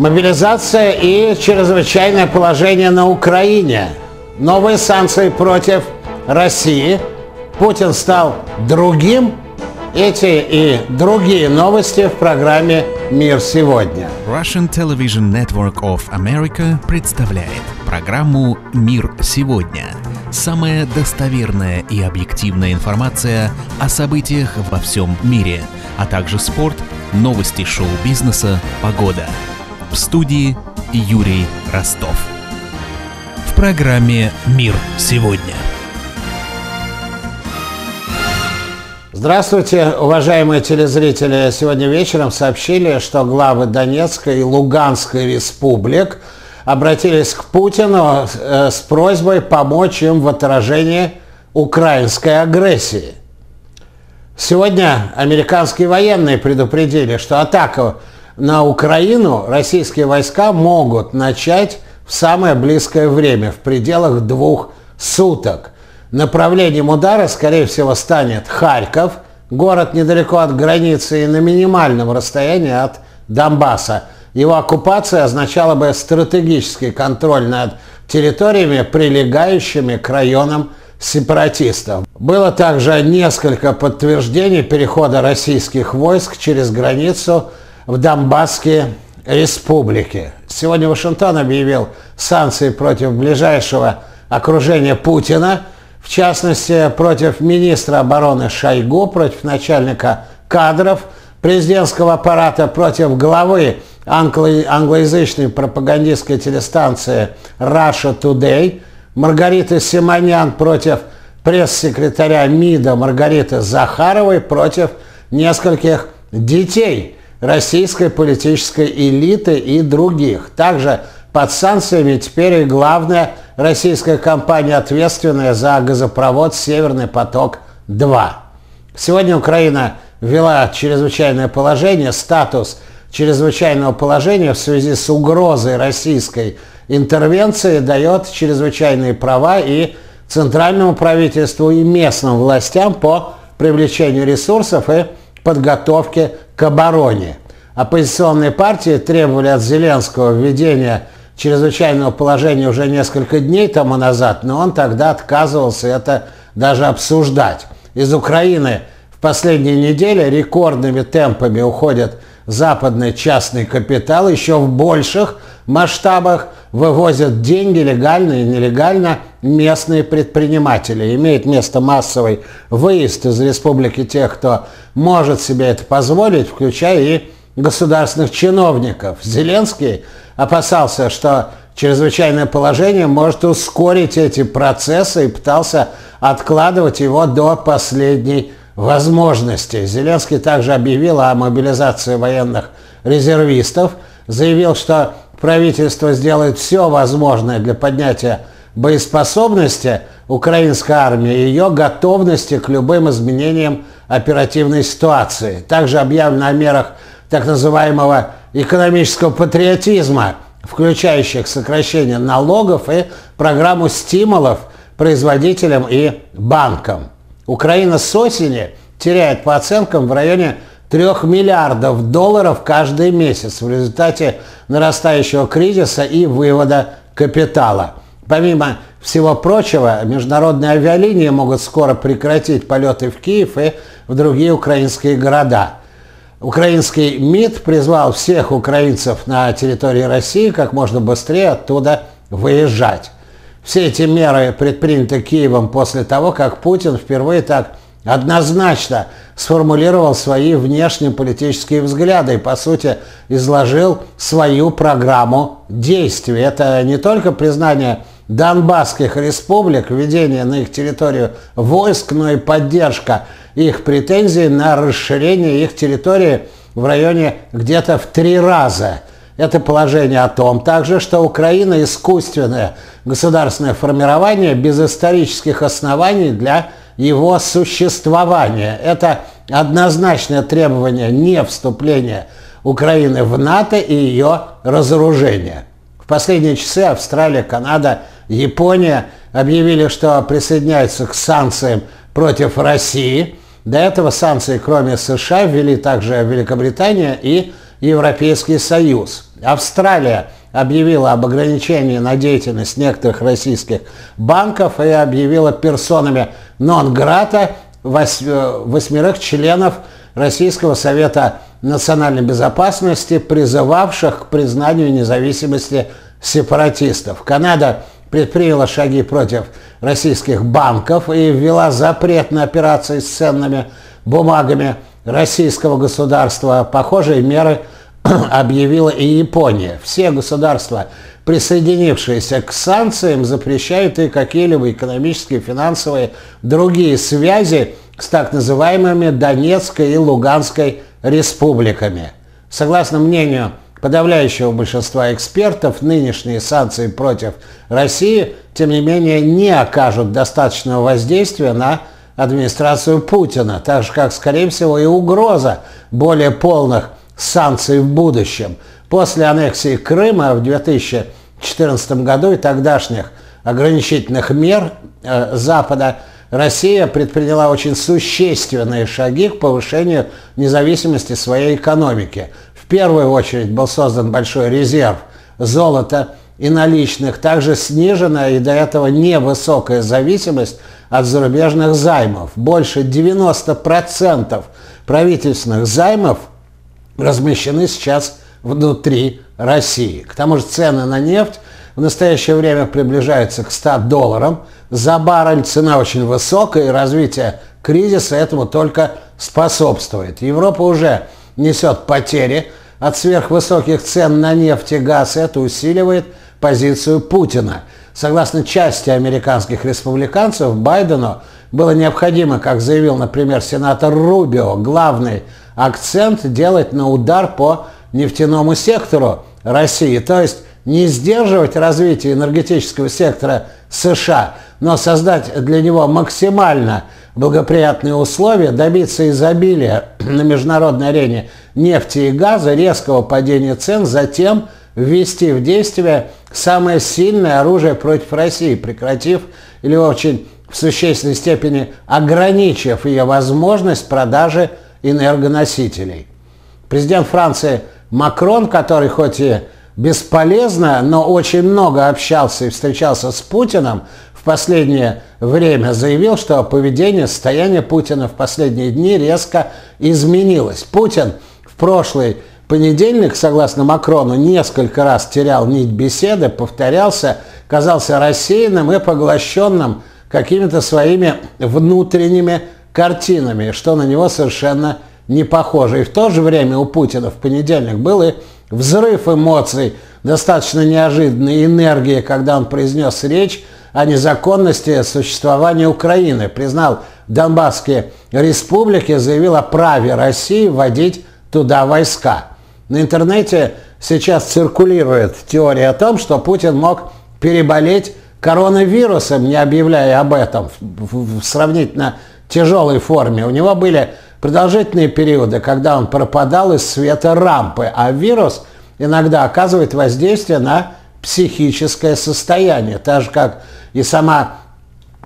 Мобилизация и чрезвычайное положение на Украине. Новые санкции против России. Путин стал другим. Эти и другие новости в программе «Мир сегодня». Russian Television Network of America представляет программу «Мир сегодня». Самая достоверная и объективная информация о событиях во всем мире, а также спорт, новости шоу-бизнеса, погода. В студии Юрий Ростов. В программе «Мир сегодня». Здравствуйте, уважаемые телезрители. Сегодня вечером сообщили, что главы Донецкой и Луганской республик обратились к Путину э, с просьбой помочь им в отражении украинской агрессии. Сегодня американские военные предупредили, что атаку на Украину российские войска могут начать в самое близкое время, в пределах двух суток. Направлением удара, скорее всего, станет Харьков, город недалеко от границы и на минимальном расстоянии от Донбасса. Его оккупация означала бы стратегический контроль над территориями, прилегающими к районам сепаратистов. Было также несколько подтверждений перехода российских войск через границу в Донбасские республики. Сегодня Вашингтон объявил санкции против ближайшего окружения Путина, в частности, против министра обороны Шойгу, против начальника кадров президентского аппарата, против главы англо- англоязычной пропагандистской телестанции Russia Today, Маргариты Симонян против пресс-секретаря МИДа Маргариты Захаровой против нескольких детей – российской политической элиты и других. Также под санкциями теперь и главная российская компания, ответственная за газопровод «Северный поток-2». Сегодня Украина ввела чрезвычайное положение, статус чрезвычайного положения в связи с угрозой российской интервенции дает чрезвычайные права и центральному правительству и местным властям по привлечению ресурсов и подготовке к обороне. Оппозиционные партии требовали от Зеленского введения чрезвычайного положения уже несколько дней тому назад, но он тогда отказывался это даже обсуждать. Из Украины в последние недели рекордными темпами уходят западный частный капитал, еще в больших масштабах вывозят деньги легально и нелегально местные предприниматели. Имеет место массовый выезд из республики тех, кто может себе это позволить, включая и государственных чиновников. Зеленский опасался, что чрезвычайное положение может ускорить эти процессы и пытался откладывать его до последней возможности. Зеленский также объявил о мобилизации военных резервистов, заявил, что правительство сделает все возможное для поднятия боеспособности украинской армии и ее готовности к любым изменениям оперативной ситуации. Также объявлено о мерах так называемого экономического патриотизма, включающих сокращение налогов и программу стимулов производителям и банкам. Украина с осени теряет по оценкам в районе 3 миллиардов долларов каждый месяц в результате нарастающего кризиса и вывода капитала. Помимо всего прочего, международные авиалинии могут скоро прекратить полеты в Киев и в другие украинские города. Украинский МИД призвал всех украинцев на территории России как можно быстрее оттуда выезжать. Все эти меры предприняты Киевом после того, как Путин впервые так однозначно сформулировал свои внешнеполитические взгляды и, по сути, изложил свою программу действий. Это не только признание Донбасских республик, введение на их территорию войск, но и поддержка их претензий на расширение их территории в районе где-то в три раза. Это положение о том также, что Украина искусственное государственное формирование без исторических оснований для его существования. Это однозначное требование не вступления Украины в НАТО и ее разоружения. В последние часы Австралия, Канада, Япония объявили, что присоединяются к санкциям против России. До этого санкции, кроме США, ввели также Великобритания и Европейский Союз. Австралия объявила об ограничении на деятельность некоторых российских банков и объявила персонами нон-грата восьмерых членов Российского Совета национальной безопасности, призывавших к признанию независимости сепаратистов. Канада предприняла шаги против российских банков и ввела запрет на операции с ценными бумагами российского государства. Похожие меры объявила и Япония. Все государства, присоединившиеся к санкциям, запрещают и какие-либо экономические, финансовые, другие связи с так называемыми Донецкой и Луганской республиками. Согласно мнению подавляющего большинства экспертов, нынешние санкции против России, тем не менее, не окажут достаточного воздействия на администрацию Путина, так же, как, скорее всего, и угроза более полных санкций в будущем. После аннексии Крыма в 2014 году и тогдашних ограничительных мер э, Запада Россия предприняла очень существенные шаги к повышению независимости своей экономики. В первую очередь был создан большой резерв золота и наличных, также снижена и до этого невысокая зависимость от зарубежных займов. Больше 90% правительственных займов размещены сейчас внутри России. К тому же цены на нефть в настоящее время приближаются к 100 долларам за баррель. Цена очень высокая, и развитие кризиса этому только способствует. Европа уже несет потери от сверхвысоких цен на нефть и газ. Это усиливает позицию Путина. Согласно части американских республиканцев, Байдену было необходимо, как заявил, например, сенатор Рубио, главный акцент делать на удар по нефтяному сектору России. То есть не сдерживать развитие энергетического сектора США, но создать для него максимально благоприятные условия, добиться изобилия на международной арене нефти и газа, резкого падения цен, затем ввести в действие самое сильное оружие против России, прекратив или очень в существенной степени ограничив ее возможность продажи энергоносителей. Президент Франции Макрон, который хоть и бесполезно, но очень много общался и встречался с Путиным в последнее время, заявил, что поведение, состояние Путина в последние дни резко изменилось. Путин в прошлый понедельник, согласно Макрону, несколько раз терял нить беседы, повторялся, казался рассеянным и поглощенным какими-то своими внутренними картинами, что на него совершенно не похоже. И в то же время у Путина в понедельник был и взрыв эмоций, достаточно неожиданной энергии, когда он произнес речь о незаконности существования Украины, признал Донбасские республики, заявил о праве России вводить туда войска. На интернете сейчас циркулирует теория о том, что Путин мог переболеть коронавирусом, не объявляя об этом, в, сравнительно тяжелой форме. У него были продолжительные периоды, когда он пропадал из света рампы, а вирус иногда оказывает воздействие на психическое состояние, так же как и сама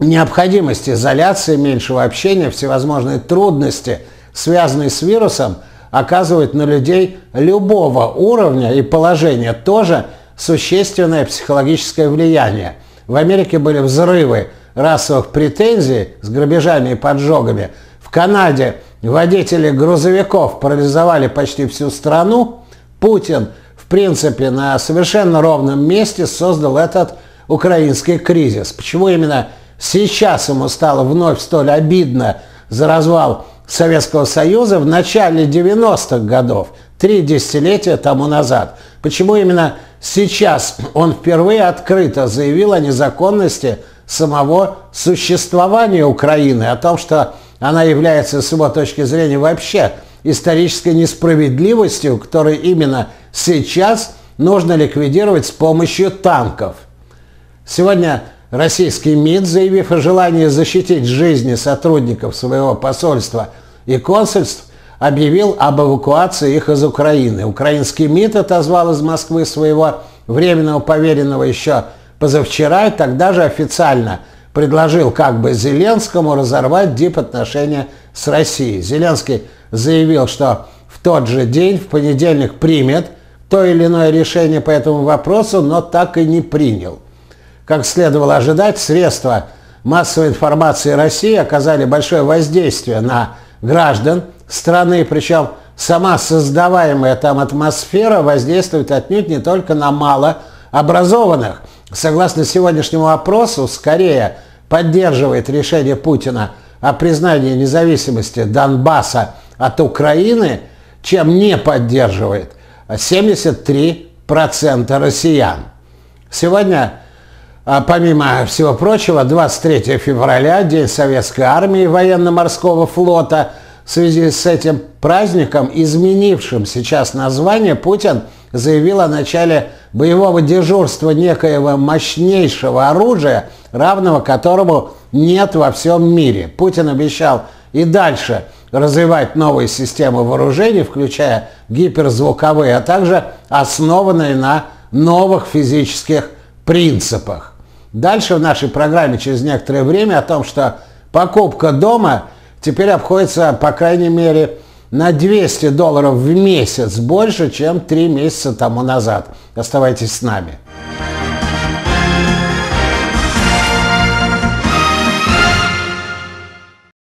необходимость изоляции, меньшего общения, всевозможные трудности, связанные с вирусом, оказывают на людей любого уровня и положения тоже существенное психологическое влияние. В Америке были взрывы расовых претензий с грабежами и поджогами. В Канаде водители грузовиков парализовали почти всю страну. Путин, в принципе, на совершенно ровном месте создал этот украинский кризис. Почему именно сейчас ему стало вновь столь обидно за развал Советского Союза в начале 90-х годов, три десятилетия тому назад? Почему именно сейчас он впервые открыто заявил о незаконности самого существования Украины, о том, что она является, с его точки зрения, вообще исторической несправедливостью, которую именно сейчас нужно ликвидировать с помощью танков. Сегодня российский МИД, заявив о желании защитить жизни сотрудников своего посольства и консульств, объявил об эвакуации их из Украины. Украинский МИД отозвал из Москвы своего временного поверенного еще позавчера и тогда же официально предложил как бы Зеленскому разорвать дипотношения с Россией. Зеленский заявил, что в тот же день, в понедельник, примет то или иное решение по этому вопросу, но так и не принял. Как следовало ожидать, средства массовой информации России оказали большое воздействие на граждан страны, причем сама создаваемая там атмосфера воздействует отнюдь не только на малообразованных. Согласно сегодняшнему опросу, скорее поддерживает решение Путина о признании независимости Донбасса от Украины, чем не поддерживает 73% россиян. Сегодня, помимо всего прочего, 23 февраля, День Советской Армии и Военно-Морского флота – в связи с этим праздником, изменившим сейчас название, Путин заявил о начале боевого дежурства некоего мощнейшего оружия, равного которому нет во всем мире. Путин обещал и дальше развивать новые системы вооружений, включая гиперзвуковые, а также основанные на новых физических принципах. Дальше в нашей программе через некоторое время о том, что покупка дома – теперь обходится, по крайней мере, на 200 долларов в месяц больше, чем 3 месяца тому назад. Оставайтесь с нами.